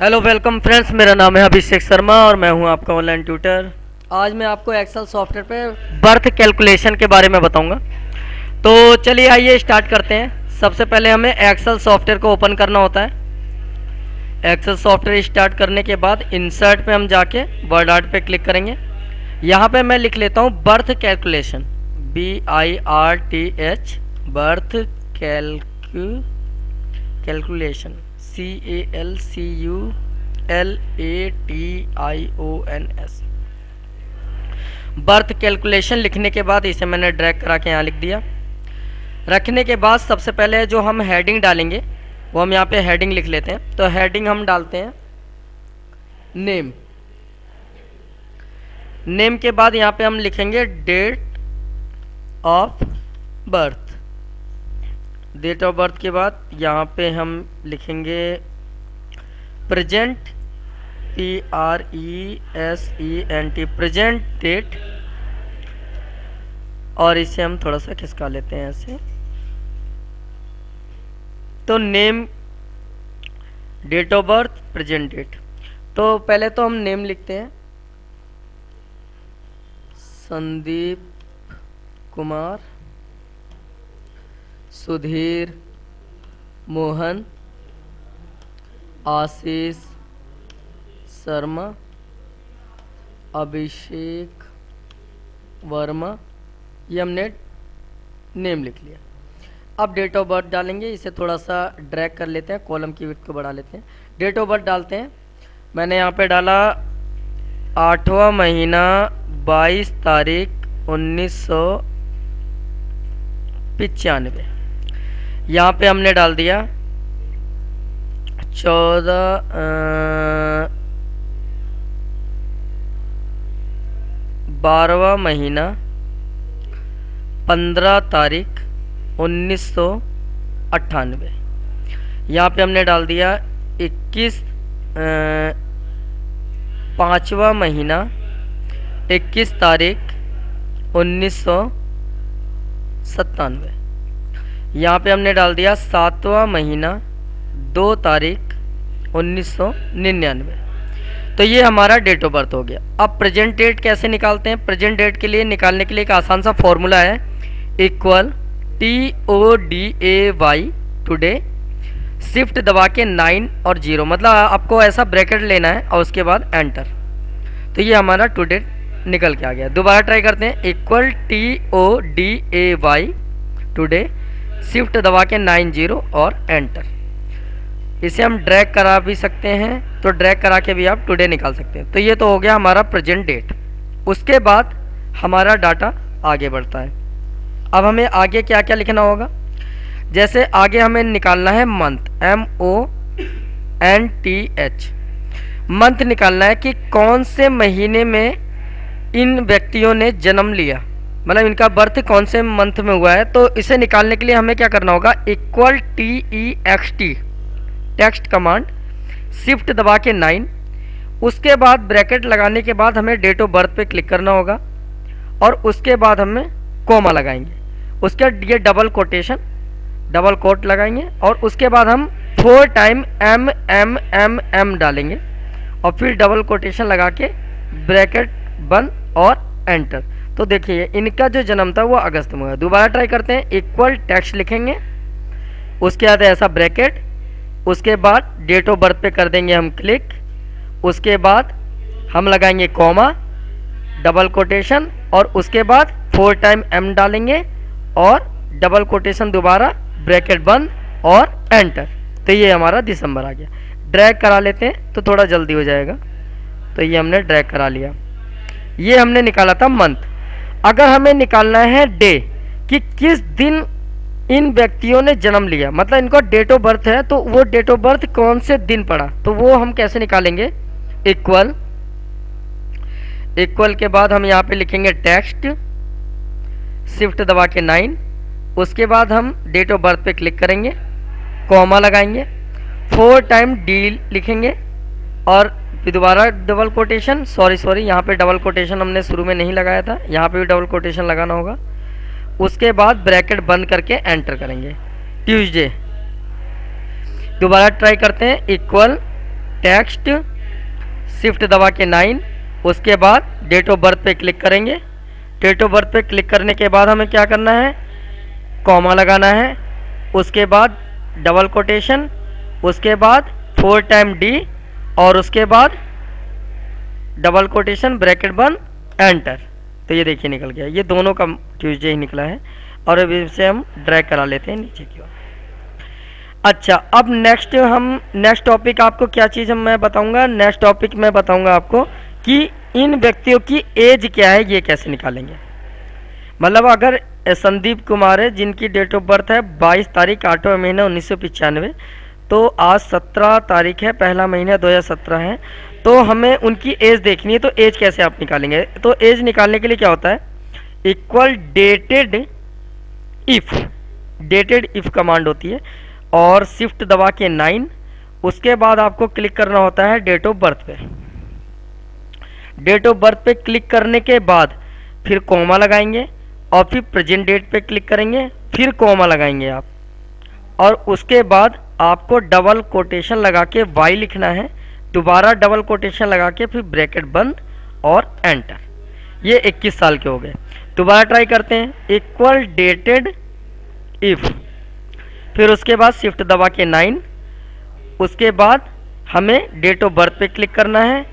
Hello welcome friends मेरा नाम है अभिषेक शर्मा और मैं हूँ आपका ऑनलाइन ट्यूटर आज मैं आपको एक्सेल सॉफ्टवेयर पे बर्थ कैलकुलेशन के बारे में बताऊँगा। तो चलिए आइए स्टार्ट करते हैं। सबसे पहले हमें एक्सेल सॉफ्टवेयर को ओपन करना होता है। एक्सेल सॉफ्टवेयर स्टार्ट करने के बाद इंसर्ट पे हम जाके वर्ड आर्ट पे क्लिक करेंगे। यहाँ पे मैं लिख लेता हूँ birth calculation B I R T H birth calcu calculation C A L C U L A T I O N S birth calculation लिखने के बाद इसे मैंने ड्रैग करा के यहाँ लिख दिया। रखने के बाद सबसे पहले जो हम हेडिंग डालेंगे, वो हम यहाँ पे हेडिंग लिख लेते हैं। तो हेडिंग हम डालते हैं नेम नेम के बाद यहाँ पे हम लिखेंगे date of birth date of birth के बाद यहाँ पे हम लिखेंगे present P R E S E N T present date और इसे हम थोड़ा सा खिसका लेते हैं ऐसे। तो name date of birth present date तो पहले तो हम नेम लिखते हैं। संदीप कुमार। सुधीर, मोहन, आशीष, शर्मा, अभिषेक वर्मा, ये हमने नेम लिख लिया। अब डेट ऑफ़ बर्थ डालेंगे, इसे थोड़ा सा ड्रैग कर लेते हैं कॉलम की विथ को बढ़ा लेते हैं। डेट ऑफ़ बर्थ डालते हैं। मैंने यहाँ पे डाला आठवां महीना बाईस तारीख उन्नीस सौ पिचानवे। यहाँ पे हमने डाल दिया। चौदह बारहवा महीना, पंद्रह तारीख, उन्नीस सौ अट्ठानवे। यहाँ पे हमने डाल दिया इक्कीस पाँचवा महीना, इक्कीस तारीख, उन्नीस सौ सत्तानवे। यहाँ पे हमने डाल दिया सातवां महीना, दो तारीख, उन्नीस सौ निन्यानवे। तो ये हमारा डेट ऑफ़ बर्थ हो गया। अब प्रेजेंट डेट कैसे निकालते हैं? प्रेजेंट डेट के लिए निकालने के लिए एक आसान सा फॉर्मूला है। Equal T O D A Y today shift दबा के नाइन और ज़ीरो मतलब आपको ऐसा ब्रैकेट लेना है और उसके बाद एंटर तो ये हमारा टुडे निकल के आ गया। दोबारा ट्राई करते हैं। Equal T O D A Y today shift दबा के नाइन ज़ीरो और एंटर इसे हम ड्रैग करा भी सकते हैं तो ड्रैग करा के भी आप टुडे निकाल सकते हैं। तो ये तो हो गया हमारा प्रेजेंट डेट उसके बाद हमारा डाटा आगे बढ़ता है। अब हमें आगे क्या क्या लिखना होगा? जैसे आगे हमें निकालना है month M O N T H month निकालना है कि कौन से महीने में इन व्यक्तियों ने जन्म लिया। मतलब इनका बर्थ कौन से मंथ में हुआ है? तो इसे निकालने के लिए हमें क्या करना होगा? Equal T E X T. Text command, shift दबा के नाइन। उसके बाद ब्रैकेट लगाने के बाद हमें डेट ऑफ़ बर्थ पे क्लिक करना होगा। और उसके बाद हमें कोमा लगाएँगे। उसके बाद ये डबल कोटेशन, डबल कोट लगाएँगे। और उसके बाद हम four time M M M M डालेंगे। और फिर डबल कोटेशन लगा के ब्रैकेट बंद और एंटर। तो देखिए, इनका जो जन्म था वो अगस्त में हुआ। दोबारा ट्राई करते हैं इक्वल टेक्स्ट लिखेंगे। उसके बाद ऐसा ब्रैकेट, उसके बाद डेट ऑफ़ बर्थ पे कर देंगे हम क्लिक। उसके बाद हम लगाएँगे कॉमा, डबल कोटेशन, और उसके बाद फोर टाइम एम डालेंगे, और डबल कोटेशन दोबारा ब्रैकेट बंद और एंटर। तो ये हमारा दिसंबर आ गया। ड्रैग करा लेते हैं तो थोड़ा जल्दी हो जाएगा। तो ये हमने ड्रैग करा लिया। ये हमने निकाला था मंथ। अगर हमें निकालना है डे कि किस दिन इन व्यक्तियों ने जन्म लिया? मतलब इनका डेट ऑफ़ बर्थ है तो वो डेट ऑफ़ बर्थ कौन से दिन पड़ा? तो वो हम कैसे निकालेंगे? इक्वल इक्वल के बाद हम यहाँ पे लिखेंगे टेक्स्ट शिफ्ट दबा के नाइन उसके बाद हम डेट ऑफ़ बर्थ पे क्लिक करेंगे कॉमा लगाएँगे फोर टाइम डी लिखेंगे, और फिर दोबारा डबल कोटेशन सॉरी सॉरी यहाँ पे डबल कोटेशन हमने शुरू में नहीं लगाया था, यहाँ पे भी डबल कोटेशन लगाना होगा। उसके बाद ब्रैकेट बंद करके एंटर करेंगे। ट्यूसडे दोबारा ट्राई करते हैं इक्वल टेक्स्ट शिफ्ट दबा के नाइन उसके बाद डेट ऑफ़ बर्थ पे क्लिक करेंगे। डेट ऑफ़ बर्थ पे क्लिक करने के बाद हमें क्या करना है? कॉमा लगाना है। उसके बाद डबल कोटेशन उसके बाद फोर टाइम डी और उसके बाद डबल कोटेशन ब्रैकेट बंद एंटर तो ये देखिए निकल गया। ये दोनों का ट्यूजडे ही निकला है। और अब इसे हम ड्रैग करा लेते हैं नीचे की ओर। अच्छा अब नेक्स्ट हम नेक्स्ट टॉपिक आपको क्या चीज़ मैं बताऊँगा। नेक्स्ट टॉपिक मैं बताऊँगा आपको कि इन व्यक्तियों की एज क्या है, ये कैसे निकालेंगे। मतलब अगर संदीप कुमार है, जिनकी डेट ऑफ़ बर्थ है 22 तारीख, आठवें महीना उन्नीस तो आज 17 तारीख है, पहला महीना 2017 है। तो हमें उनकी एज देखनी है तो एज कैसे आप निकालेंगे? तो एज निकालने के लिए क्या होता है? Equal dated if dated if command होती है, और शिफ्ट दबा के नाइन उसके बाद आपको क्लिक करना होता है डेट ऑफ़ बर्थ पे। डेट ऑफ़ बर्थ पे क्लिक करने के बाद फिर कोमा लगाएँगे, और फिर प्रेजेंट डेट पे क्लिक करेंगे, फिर कोमा लगाएँगे आप। और उसके बाद आपको डबल कोटेशन लगा के वाई लिखना है, दोबारा डबल कोटेशन लगा के फिर ब्रैकेट बंद और एंटर ये 21 साल के हो गए। दोबारा ट्राई करते हैं। इक्वल डेटेड इफ़ फिर उसके बाद शिफ्ट दबा के नाइन उसके बाद हमें डेट ऑफ़ बर्थ पे क्लिक करना है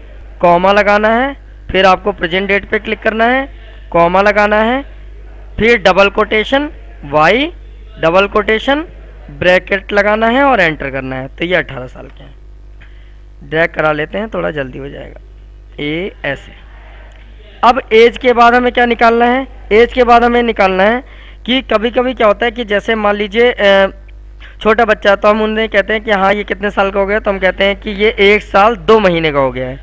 कॉमा लगाना है, फिर आपको प्रेजेंट डेट पे क्लिक करना है कॉमा लगाना है, फिर double quotation Y double quotation bracket लगाना है और एंटर करना है। तो ये 18 साल के हैं। ड्रैग करा लेते हैं, थोड़ा जल्दी हो जाएगा। ए ऐसे अब एज के बाद हमें क्या निकालना है? एज के बाद हमें निकालना है कि कभी कभी क्या होता है कि जैसे मान लीजिए छोटा बच्चा तो हम उन्हें कहते हैं कि हाँ ये कितने साल का हो गया? तो हम कहते हैं कि, ये एक साल दो महीने का हो गया है।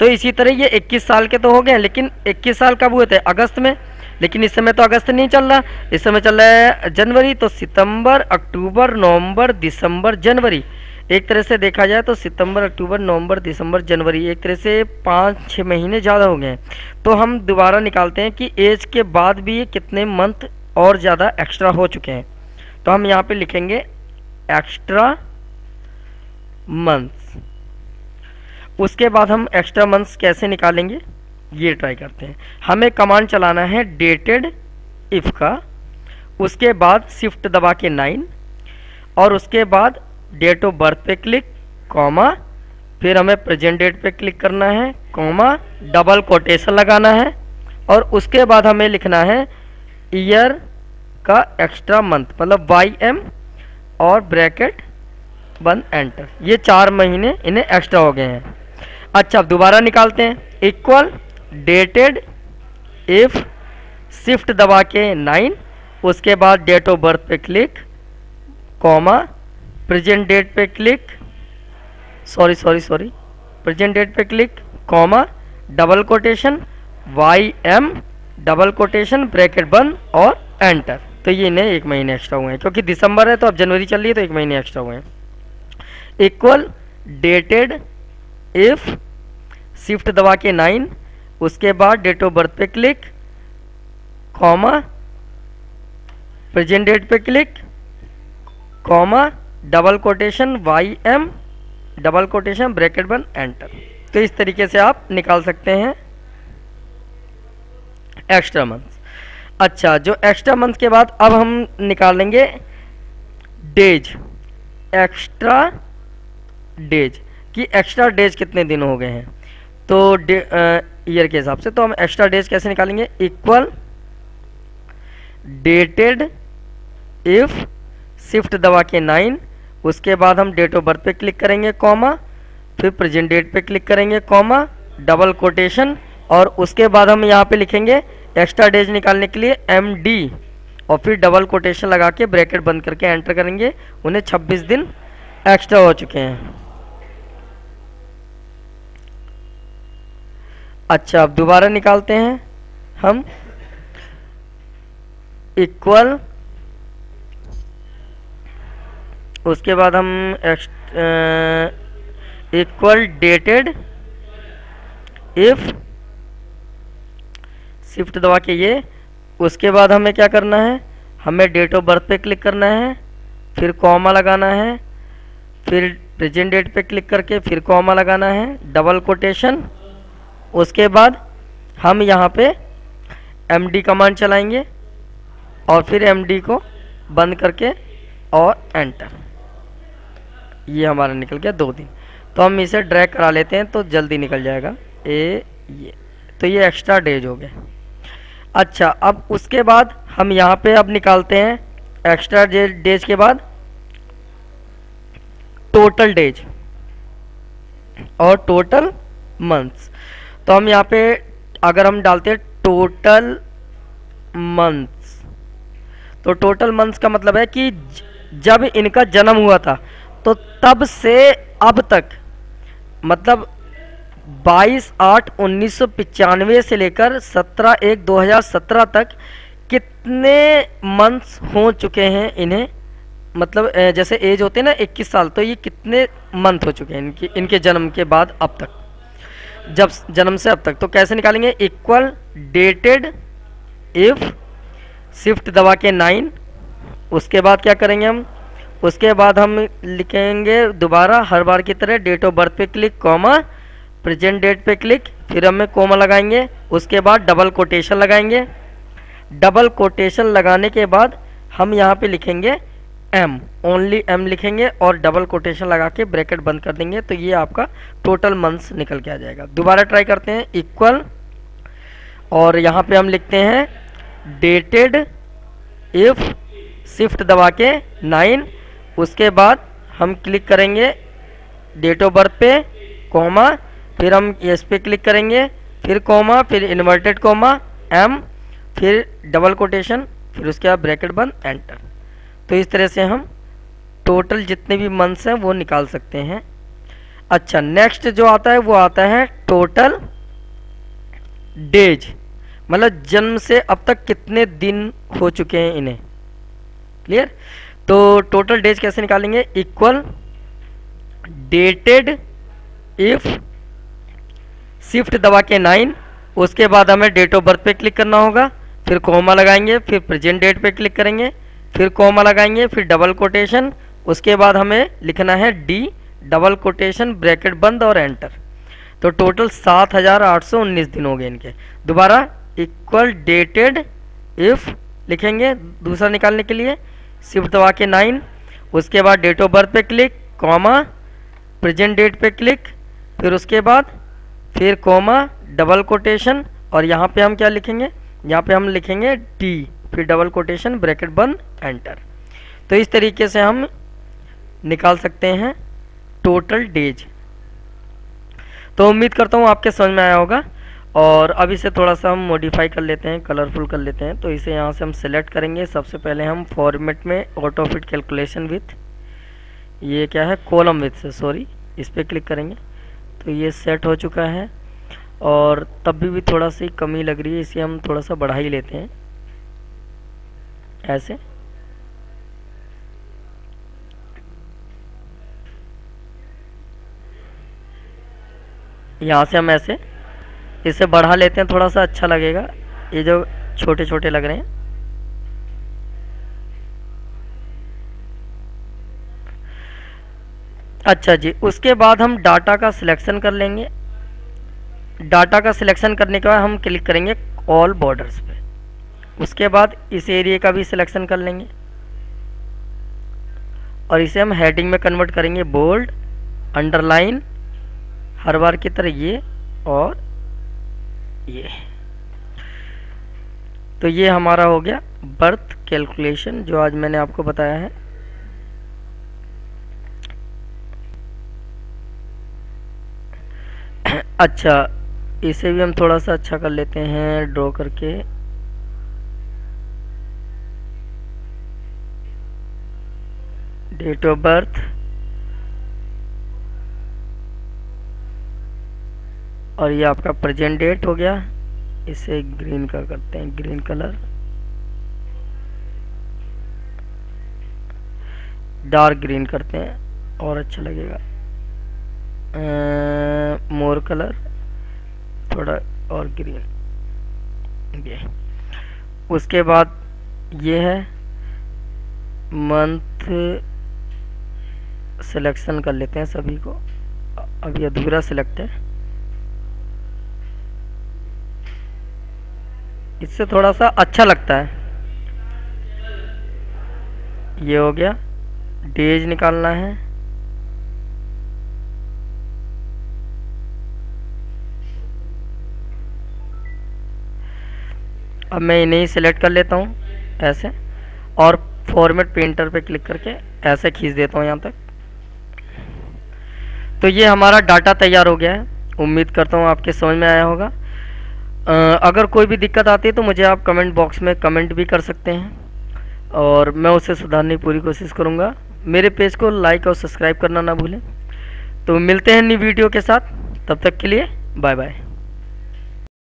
तो इसी तरह ये 21 साल के तो हो गए लेकिन 21 साल कब हुए थे? अगस्त में। लेकिन इस समय तो अगस्त नहीं चल रहा। इस समय चल रहा है जनवरी तो सितंबर, अक्टूबर, नवंबर, दिसंबर, जनवरी। एक तरह से देखा जाए तो सितंबर, अक्टूबर, नवंबर, दिसंबर, जनवरी एक तरह से पाँच छः महीने ज़्यादा हो गए हैं। तो हम दोबारा निकालते हैं कि एज के बाद भी ये कितने मंथ और ज़्यादा एक्स्ट्रा हो चुके हैं। तो हम यहाँ पे लिखेंगे एक्स्ट्रा मंथ्स। उसके बाद हम एक्स्ट्रा मंथ्स कैसे निकालेंगे? ये ट्राई करते हैं। हमें कमांड चलाना है डेटेड इफ़ का। उसके बाद शिफ्ट दबा के नाइन और उसके बाद डेट ऑफ़ बर्थ पे क्लिक कॉमा फिर हमें प्रेजेंट डेट पे क्लिक करना है कॉमा डबल कोटेशन लगाना है और उसके बाद हमें लिखना है ईयर का एक्स्ट्रा मंथ मतलब वाई एम और ब्रैकेट वन एंटर ये चार महीने इन्हें एक्स्ट्रा हो गए हैं। अच्छा अब दोबारा निकालते हैं। इक्वल डेटेड इफ़ शिफ्ट दबा के नाइन उसके बाद डेट ऑफ़ बर्थ पे क्लिक कॉमा प्रेजेंट डेट पे click sorry sorry sorry present date पे click comma double quotation Y M double quotation bracket बंद और एंटर तो ये इन्हें एक महीने एक्स्ट्रा हुए हैं। क्योंकि दिसंबर है तो अब जनवरी चल रही है तो एक महीने एक्स्ट्रा हुए हैं। इक्वल डेटेड इफ़ शिफ्ट दबा के नाइन उसके बाद डेट ऑफ़ बर्थ पे क्लिक कॉमा प्रेजेंट डेट पे click comma double quotation Y M double quotation bracket बन एंटर तो इस तरीके से आप निकाल सकते हैं एक्स्ट्रा मंथ अच्छा जो एक्स्ट्रा मंथ के बाद अब हम निकालेंगे डेज़ एक्स्ट्रा डेज़ कि एक्स्ट्रा डेज़ कितने दिन हो गए हैं? तो ईयर के हिसाब से तो हम एक्स्ट्रा डेज़ कैसे निकालेंगे? इक्वल डेटेड इफ़ शिफ्ट दबा के नाइन उसके बाद हम डेट ऑफ़ बर्थ पे क्लिक करेंगे कॉमा फिर प्रेजेंट डेट पे क्लिक करेंगे कॉमा डबल कोटेशन और उसके बाद हम यहाँ पे लिखेंगे एक्स्ट्रा डेज़ निकालने के लिए एम डी और फिर डबल कोटेशन लगा के ब्रैकेट बंद करके एंटर करेंगे। उन्हें 26 दिन एक्स्ट्रा हो चुके हैं। अच्छा अब दोबारा निकालते हैं। हम इक्वल उसके बाद हम इक्वल डेटेड इफ़ शिफ्ट दबा के ये, उसके बाद हमें क्या करना है? हमें डेट ऑफ़ बर्थ पे क्लिक करना है, फिर कॉमा लगाना है, फिर प्रेजेंट डेट पे क्लिक करके फिर कॉमा लगाना है डबल कोटेशन उसके बाद हम यहाँ पे एम डी कमांड चलाएँगे और फिर एम डी को बंद करके और एंटर ये हमारा निकल गया दो दिन। तो हम इसे ड्रैग करा लेते हैं तो जल्दी निकल जाएगा। ए, ये। तो ये एक्स्ट्रा डेज़ हो गए। अच्छा अब उसके बाद हम यहाँ पे अब निकालते हैं एक्स्ट्रा डेज़ के बाद टोटल डेज़ और टोटल मंथ्स तो हम यहाँ पे, अगर हम डालते हैं टोटल मंथ्स तो टोटल मंथ्स का मतलब है कि जब इनका जन्म हुआ था तो तब से अब तक मतलब 22 आठ उन्नीस से लेकर 17 एक 2017 तक कितने मंथ्स हो चुके हैं इन्हें? मतलब जैसे एज होते हैं ना 21 साल तो ये कितने मंथ हो चुके हैं इनकी, इनके जन्म के बाद अब तक? जब जन्म से अब तक। तो कैसे निकालेंगे? इक्वल डेटेड इफ़ शिफ्ट दबा के नाइन उसके बाद क्या करेंगे हम? उसके बाद हम लिखेंगे दोबारा, हर बार की तरह डेट ऑफ़ बर्थ पे क्लिक कॉमा प्रेजेंट डेट पे क्लिक फिर हमें कोमा लगाएँगे। उसके बाद डबल कोटेशन लगाएँगे। डबल कोटेशन लगाने के बाद हम यहाँ पे लिखेंगे एम ओनली एम लिखेंगे और डबल कोटेशन लगा के ब्रैकेट बंद कर देंगे तो ये आपका टोटल मंथ्स निकल के आ जाएगा। दोबारा ट्राई करते हैं इक्वल और यहाँ पे हम लिखते हैं डेटेड इफ़ शिफ्ट दबा के नाइन उसके बाद हम क्लिक करेंगे डेट ऑफ़ बर्थ पे कॉमा फिर हम एस पे क्लिक करेंगे, फिर कॉमा फिर इन्वर्टेड कॉमा एम फिर डबल कोटेशन फिर उसके बाद ब्रैकेट बंद एंटर तो इस तरह से हम टोटल जितने भी मंथ्स हैं, वो निकाल सकते हैं। अच्छा नेक्स्ट जो आता है, वो आता है टोटल डेज़ मतलब जन्म से अब तक कितने दिन हो चुके हैं इन्हें। क्लियर तो टोटल डेज़ कैसे निकालेंगे? इक्वल डेटेड इफ़ शिफ्ट दबा के नाइन उसके बाद हमें डेट ऑफ़ बर्थ पे क्लिक करना होगा, फिर कोमा लगाएँगे, फिर प्रेजेंट डेट पे क्लिक करेंगे फिर कोमा लगाएँगे, फिर डबल कोटेशन उसके बाद हमें लिखना है डी डबल कोटेशन ब्रैकेट बंद और एंटर तो टोटल सात हज़ार आठ सौ उन्नीस दिन हो गए इनके. दोबारा इक्वल डेटेड इफ़ लिखेंगे दूसरा निकालने के लिए. शिफ्ट दबा के नाइन उसके बाद डेट ऑफ़ बर्थ पे क्लिक कॉमा प्रेजेंट डेट पे क्लिक फिर उसके बाद फिर कॉमा डबल कोटेशन और यहाँ पे हम क्या लिखेंगे? यहाँ पे हम लिखेंगे टी फिर डबल कोटेशन ब्रैकेट बंद एंटर। तो इस तरीके से हम निकाल सकते हैं टोटल डेज़। तो उम्मीद करता हूँ आपके समझ में आया होगा। और अब इसे थोड़ा सा हम मॉडिफाई कर लेते हैं कलरफुल कर लेते हैं। तो इसे यहाँ से हम सेलेक्ट करेंगे। सबसे पहले हम फॉर्मेट में ऑटो फिट कैलकुलेशन विथ ये क्या है? कॉलम विथ सॉरी इस पर क्लिक करेंगे। तो ये सेट हो चुका है। और तब भी, भी थोड़ा सी कमी लग रही है। इसे हम थोड़ा सा बढ़ा ही लेते हैं। ऐसे? यहाँ से हम ऐसे, इसे बढ़ा लेते हैं, थोड़ा सा अच्छा लगेगा। ये जो छोटे छोटे लग रहे हैं। अच्छा जी, उसके बाद हम डाटा का सिलेक्शन कर लेंगे। डाटा का सिलेक्शन करने के बाद हम क्लिक करेंगे ऑल बॉर्डर्स पे। उसके बाद इस एरिया का भी सिलेक्शन कर लेंगे। और इसे हम हेडिंग में कन्वर्ट करेंगे बोल्ड अंडरलाइन हर बार की तरह ये और ये। तो ये हमारा हो गया बर्थ कैलकुलेशन जो आज मैंने आपको बताया है। अच्छा इसे भी हम थोड़ा सा अच्छा कर लेते हैं ड्रॉ करके। डेट ऑफ़ बर्थ और ये आपका प्रेजेंट डेट हो गया। इसे ग्रीन का करते हैं ग्रीन कलर डार्क ग्रीन करते हैं, और अच्छा लगेगा। मोर कलर थोड़ा और ग्रीन ये। उसके बाद ये है मंथ सिलेक्शन कर लेते हैं सभी को। अभी अधूरा सिलेक्ट है। इससे थोड़ा सा अच्छा लगता है। ये हो गया। डेज़ निकालना है। अब मैं इन्हें सिलेक्ट कर लेता हूँ, ऐसे। और फॉर्मेट पेंटर पे क्लिक करके ऐसे खींच देता हूँ यहाँ तक। तो ये हमारा डाटा तैयार हो गया है। उम्मीद करता हूँ आपके समझ में आया होगा। आ, अगर कोई भी दिक्कत आती है तो मुझे आप कमेंट बॉक्स में कमेंट भी कर सकते हैं। और मैं उसे सुधारने की पूरी कोशिश करूँगा। मेरे पेज को लाइक और सब्सक्राइब करना ना भूलें। तो मिलते हैं नई वीडियो के साथ। तब तक के लिए बाय बाय